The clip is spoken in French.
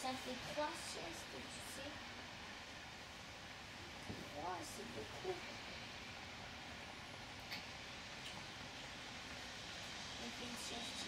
ça fait trois siestes, tu sais. Trois, c'est beaucoup. On fait une sieste